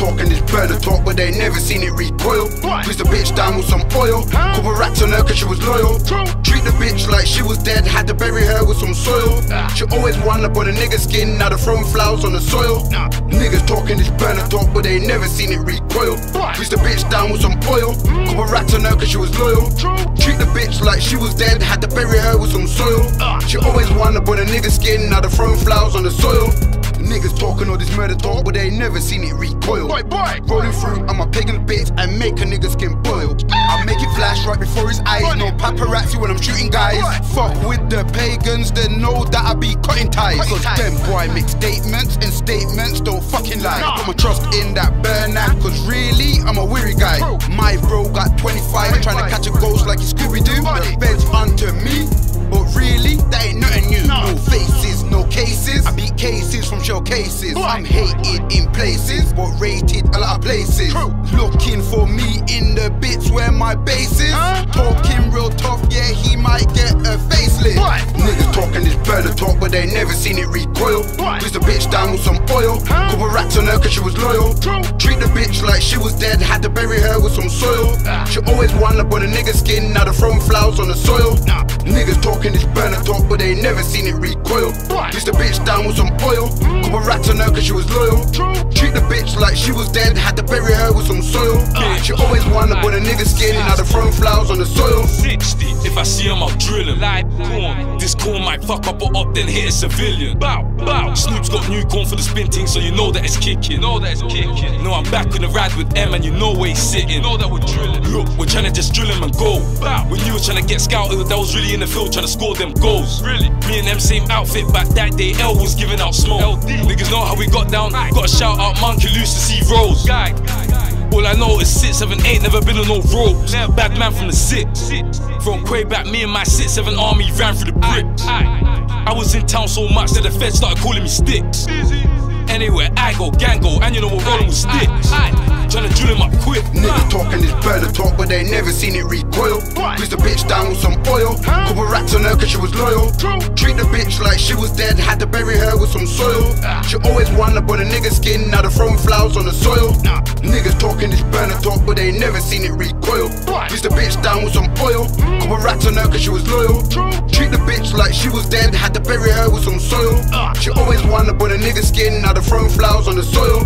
talk, but they never seen it recoil. Twist the bitch down with some oil. Couple racks on her cause she was loyal. Treat the bitch like she was dead, had to bury her with some soil. Ah. She always wound up on a nigga skin, now they throwing flowers on the soil. Niggas talking this burner talk, but they never seen it recoil. Twist the bitch down with some oil. Couple racks on her cause she was loyal. Treat the bitch like she was dead, had to bury her with some soil. Ah. She always wound up on a nigga skin, now they throwing flowers on the soil. Niggas talking all this murder talk, but they ain't never seen it recoil. Boy, boy. Rolling through, I'm a pagan bitch and make a nigga skin boil. I make it flash right before his eyes. No paparazzi when I'm shooting guys. Fuck with the pagans, they know that I be cutting ties. Cause them boy make statements and statements don't fucking lie. Put my trust in that burner, cause really, I'm a weary guy. My bro got 25, trying to catch a ghost like Scooby Doo. The feds onto me. I'm hated in places, but rated a lot of places. Looking for me in the bits where my base is. Huh? Talk, but they never seen it recoil. Twist the bitch down with some oil. Couple racks on her cause she was loyal. Treat the bitch like she was dead, had to bury her with some soil. Ah. She always wound up on a nigga skin, now they throwing flowers on the soil. Niggas talking this burner talk, but they never seen it recoil. Twist the bitch down with some oil. Couple racks on her cause she was loyal. Treat the bitch like she was dead, had to bury her with some soil. Ah. She always wound up on a nigga skin, now they throwing flowers on the soil. I'll drill him. Like corn. This corn might fuck up or up, then hit a civilian. Bow, bow. Snoop's got new corn for the spin ting, so you know that it's kicking. Know that it's kicking. No, I'm back on the ride with M, and you know where he's sitting. Know that we're drilling. Look, we're trying to just drill him and go. Bow. When you were trying to get scouted, that was really in the field trying to score them goals. Really? Me and them same outfit back that day. L was giving out smoke. LD. Niggas know how we got down. Got a shout out Monkey Loose to see Rose. Guy. All I know is six, seven, eight, never been on no ropes. Bad man from the six. From way back, me and my six, seven army ran through the bricks. I was in town so much that the feds started calling me sticks. Anywhere I go, gang go, and you know we're rolling with sticks. Tryna drill him up quick. Niggas talking this burner talk, but they never seen it recoil. What? Twist the bitch down with some oil. Huh? Couple racks on her cause she was loyal. Treat the bitch like she was dead, had to bury her with some soil. Ah. She always wound up on a nigga skin, now they throwing flowers on the soil. Nah. Niggas talking this burner talk, but they never seen it recoil. What? Twist the bitch down with some oil. Couple racks on her cause she was loyal. She was dead, had to bury her with some soil. She always wound up on a nigga skin, now the throwing flowers on the soil.